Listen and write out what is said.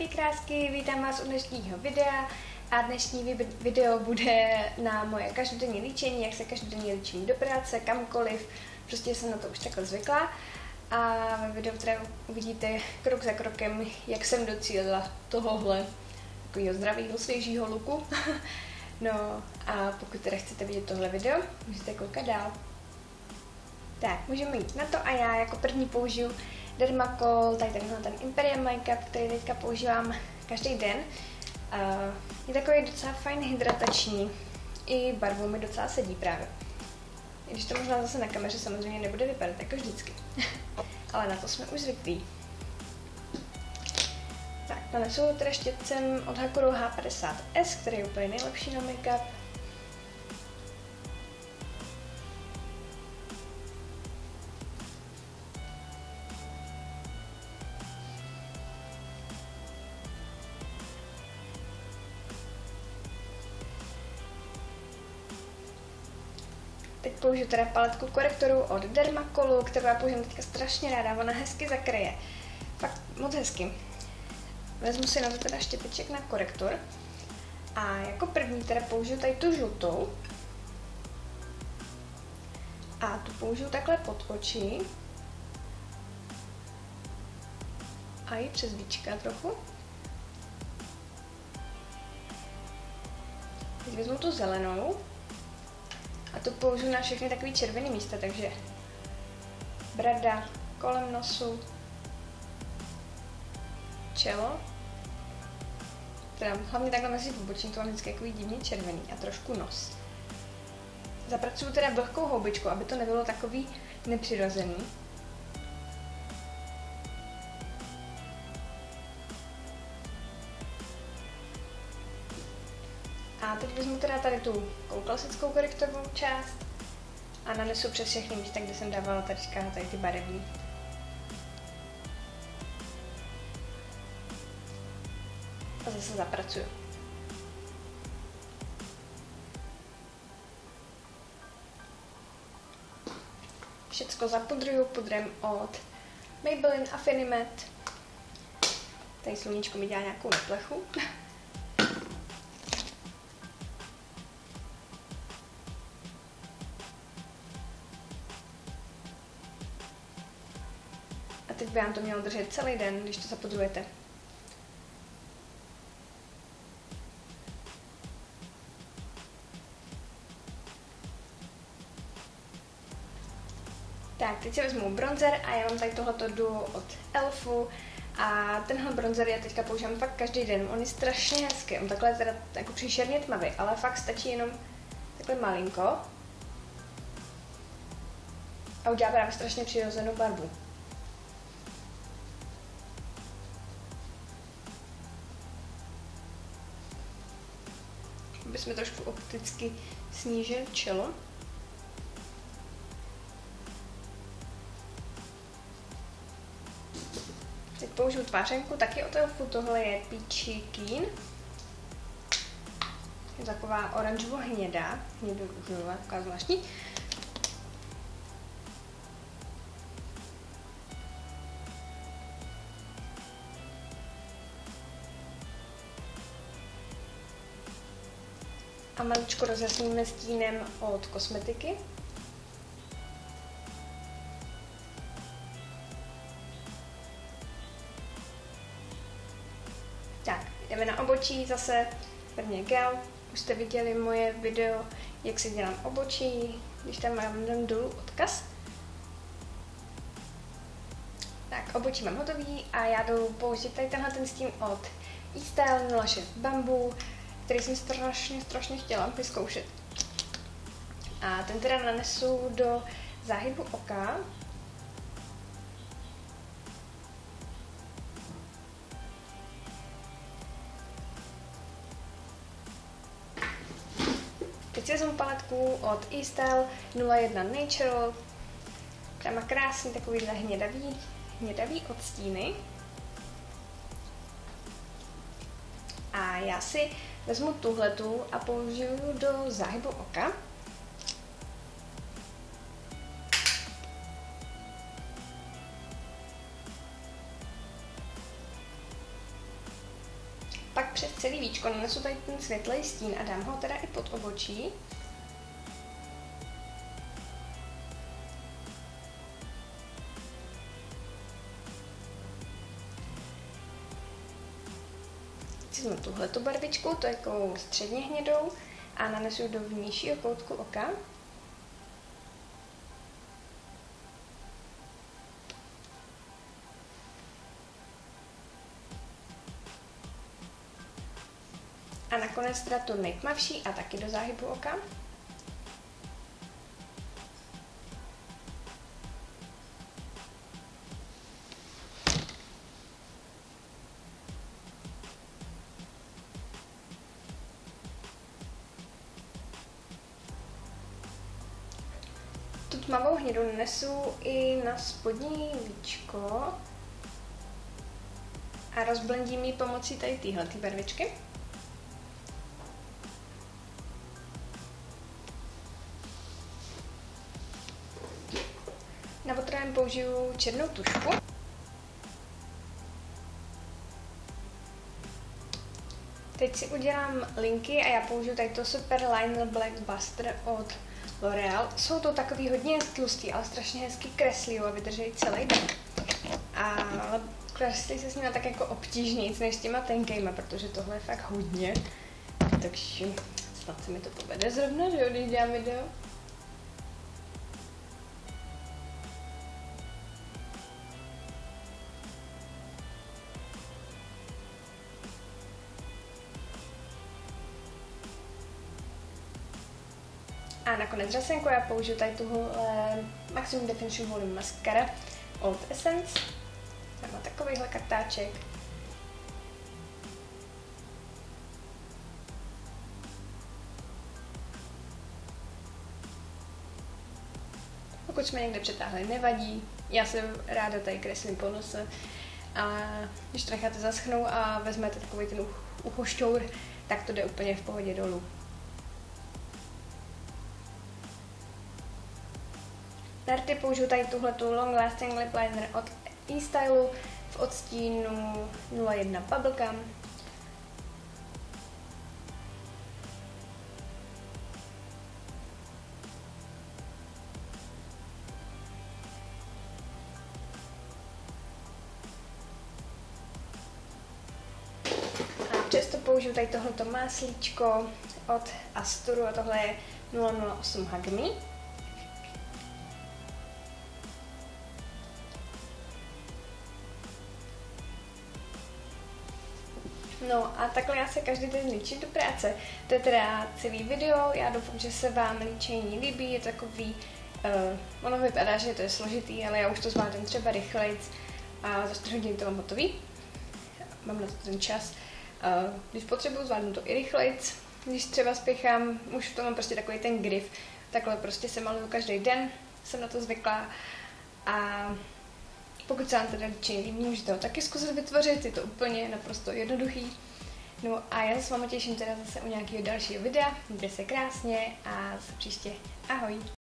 Čauky krásky, vítám vás u dnešního videa a dnešní video bude na moje každodenní líčení, jak se každodenně líčím do práce, kamkoliv, prostě jsem na to už takhle zvykla a ve videu teda uvidíte krok za krokem, jak jsem docílila tohohle takového zdravého, svěžího luku. no a pokud teda chcete vidět tohle video, můžete koukat dál. Tak, můžeme jít na to a já jako první použiju Dermacol, tady tenhle ten Imperial Makeup, který teďka používám každý den. Je takový docela fajn hydratační, i barvou mi docela sedí právě. I když to možná zase na kameře samozřejmě nebude vypadat jako vždycky. Ale na to jsme už zvyklí. Tak, nanesu teda štětcem od Hakuru H50S, který je úplně nejlepší na make-up. Teď použiju teda paletku korektorů od Dermacolu, kterou já používám teďka strašně ráda, ona hezky zakryje. Fakt moc hezky. Vezmu si na to teda štěpeček na korektor. A jako první teda použiju tady tu žlutou. A tu použiju takhle pod oči. A i přes víčka trochu. Teď vezmu tu zelenou to použiju na všechny takové červené místa, takže brada, kolem nosu, čelo, teda hlavně takhle mezi pobočím, to mám vždycky takový divně červený a trošku nos. Zapracuju teda vlhkou houbičku, aby to nebylo takový nepřirozený. A teď vezmu teda tady tu klasickou korektorovou část a nanesu přes všechny místa, kde jsem dávala tady, tady ty barevní. A zase zapracuju. Všecko zapudruju pudrem od Maybelline Affinimat. Tady sluníčko mi dělá nějakou neplechu. teď by vám to mělo držet celý den, když to zapudrujete. Tak, teď si vezmu bronzer a já mám tady tohleto duo od Elfu a tenhle bronzer já teďka používám fakt každý den. On je strašně hezký, on takhle teda jako příšerně tmavý, ale fakt stačí jenom takhle malinko a udělá právě strašně přirozenou barvu. Jsme trošku opticky snížili čelo. Teď použiju tvářenku, taky od Elfu, tohle je Peachy Keen. Je taková oranžovo hnědá, hnědou taková zvláštní. A maličko rozjasníme stínem od kosmetiky. Tak, jdeme na obočí zase prvně gel. Už jste viděli moje video, jak si dělám obočí, když tam mám dám dolů odkaz. Tak, obočí mám hotový a já jdu použít tady tenhle ten stín od e 06 Bamboo který jsem strašně, strašně chtěla vyzkoušet. A ten teda nanesu do záhybu oka. Teď si vezmu paletku od eStyle 01 Natural, která má krásný takovýhle hnědavý, hnědavý odstíny. A já si vezmu tuhletu a použiju do záhybu oka. přes celý víčko, nanesu tady ten světlej stín a dám ho teda i pod obočí. Tuhletu barvičku, to je jako středně hnědou a nanesu do vnějšího koutku oka. A nakonec teda tu nejtmavší a taky do záhybu oka. Tu tmavou hnědou nesu i na spodní víčko a rozblendím ji pomocí tady téhle barvičky. Na otrém použiju černou tušku. Teď si udělám linky a já použiju tady to Super Liner Black Buster od L'Oreal. Jsou to takový hodně tlustý, ale strašně hezky kreslí a vydrží celý den. A kreslí se s nimi tak jako obtížnějíc než s těma tenkejma, protože tohle je fakt hodně. Takže snad se mi to povede zrovna, že když dělám video. A nakonec řasenku já použiju tady tuhle Maximum Definition Volume Mascara od Essence. Mám takovýhle kartáček. Pokud jsme někde přetáhli, nevadí. Já se ráda tady kreslím po nose. A když to necháte zaschnout a vezmete takový ten uchošťour, tak to jde úplně v pohodě dolů. Na rty použiju tady tuhletu Long Lasting Lip Liner od e-stylu v odstínu 01 Bubblegum. Přesto použiju tady tohleto máslíčko od Asturu a tohle je 008 Hug No a takhle já se každý den líčím do práce. To je teda celý video, já doufám, že se vám líčení líbí, je takový, uh, ono vypadá, že to je složitý, ale já už to zvládám třeba rychlejc a za 4 hodin to mám hotový. Mám na to ten čas. Uh, když potřebuju, zvládnu to i rychlejc. Když třeba spěchám, už v tom mám prostě takový ten grif. Takhle prostě se maluju každý den, jsem na to zvyklá. A pokud se vám teda líbí, můžete ho taky zkusit vytvořit, je to úplně naprosto jednoduchý. No a já se s vámi těším teda zase u nějakého dalšího videa, mějte se krásně a zase příště. Ahoj!